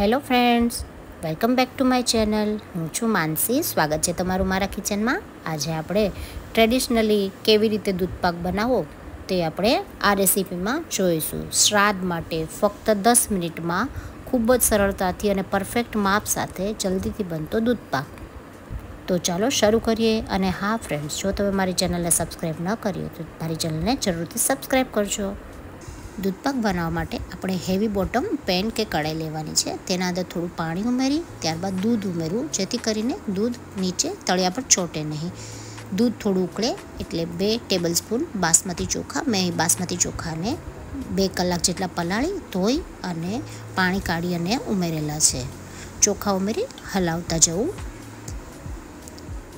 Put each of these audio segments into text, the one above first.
Hello friends welcome back to my channel હું છું માનસી. સ્વાગત છે તમારું મારા કિચનમાં. આજે આપણે ટ્રેડિશનલી કેવી રીતે દૂધપાક બનાવો તે આપણે આ રેસીપીમાં જોઈશું. શ્રાદ્ધ માટે ફક્ત દસ મિનિટમાં ખૂબ જ સરળતાથી અને પરફેક્ટ માપ સાથે જલ્દીથી બનતો દૂધપાક. તો ચાલો શરૂ કરીએ. અને હા ફ્રેન્ડ્સ જો તમે મારી ચેનલને સબસ્ક્રાઈબ ન કરી તો મારી ચેનલને જરૂરથી સબસ્ક્રાઈબ કરજો. દૂધપાક બનાવવા માટે આપણે હેવી બોટમ પેન કે કડાઈ લેવાની છે. તેના અંદર થોડું પાણી ઉમેરી, ત્યારબાદ દૂધ ઉમેરવું, જેથી કરીને દૂધ નીચે તળિયા પર ચોટે નહીં. દૂધ થોડું ઉકળે, એટલે બે ટેબલ સ્પૂન બાસમતી ચોખા, મેં બાસમતી ચોખાને બે કલાક જેટલા પલાળી, ધોઈ અને પાણી કાઢી અને ઉમેરેલા છે. ચોખા ઉમેરી, હલાવતા જવું.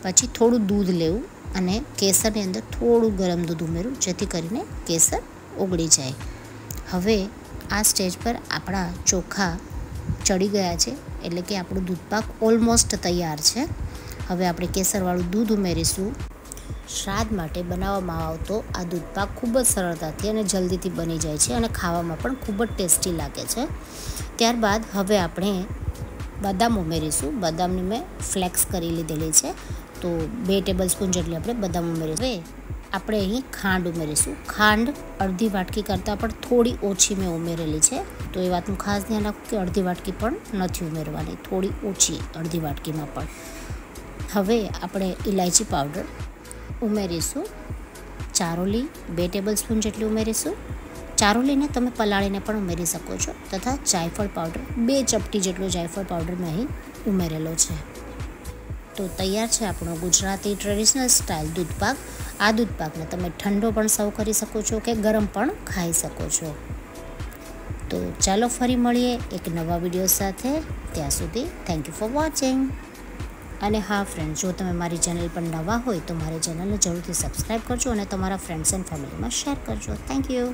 પછી થોડું દૂધ લેવું અને કેસરની અંદર થોડું ગરમ દૂધ ઉમેરવું, જેથી કરીને કેસર ઓગળી જાય. હવે આ સ્ટેજ પર આપણા ચોખા ચડી ગયા છે, એટલે કે આપણું દૂધપાક ઓલમોસ્ટ તૈયાર છે. હવે આપણે કેસરવાળું દૂધ ઉમેરીશું. શ્રાદ્ધ માટે બનાવવામાં આવતો આ દૂધપાક ખૂબ જ સરળતાથી અને જલ્દીથી બની જાય છે અને ખાવામાં પણ ખૂબ જ ટેસ્ટી લાગે છે. ત્યારબાદ હવે આપણે બદામ ઉમેરીશું. બદામની મેં ફ્લેક્સ કરી લીધેલી છે, તો બે ટેબલ સ્પૂન જેટલી આપણે બદામ ઉમેરીશું. હવે આપણે અહીં ખાંડ ઉમેરીશું. ખાંડ અડધી વાટકી કરતાં પણ થોડી ઓછી મેં ઉમેરેલી છે. તો એ વાતનું ખાસ ધ્યાન રાખવું કે અડધી વાટકી પણ નથી ઉમેરવાની. થોડી ઓછી અડધી વાટકીમાં પણ. હવે આપણે ઇલાયચી પાવડર ઉમેરીશું. ચારોલી બે ટેબલ સ્પૂન જેટલી ઉમેરીશું. ચારોલીને તમે પલાળીને પણ ઉમેરી શકો છો. તથા જાયફળ પાવડર બે ચપટી જેટલો જાયફળ પાવડર મેં અહીં ઉમેરેલો છે. તો તૈયાર છે આપણો ગુજરાતી ટ્રેડિશનલ સ્ટાઇલ દૂધપાક. આ દૂધપાકને તમે ઠંડો પણ સર્વ કરી શકો છો કે ગરમ પણ ખાઈ શકો છો. તો ચાલો ફરી મળીએ એક નવા વીડિયો સાથે. ત્યાં સુધી થેન્ક યુ ફોર વોચિંગ અને હા ફ્રેન્ડ જો તમે મારી ચેનલ પર નવા હોય તો મારી ચેનલને જરૂરથી સબસ્ક્રાઈબ કરજો અને તમારા ફ્રેન્ડ્સ એન્ડ ફેમિલીમાં શેર કરજો. Thank you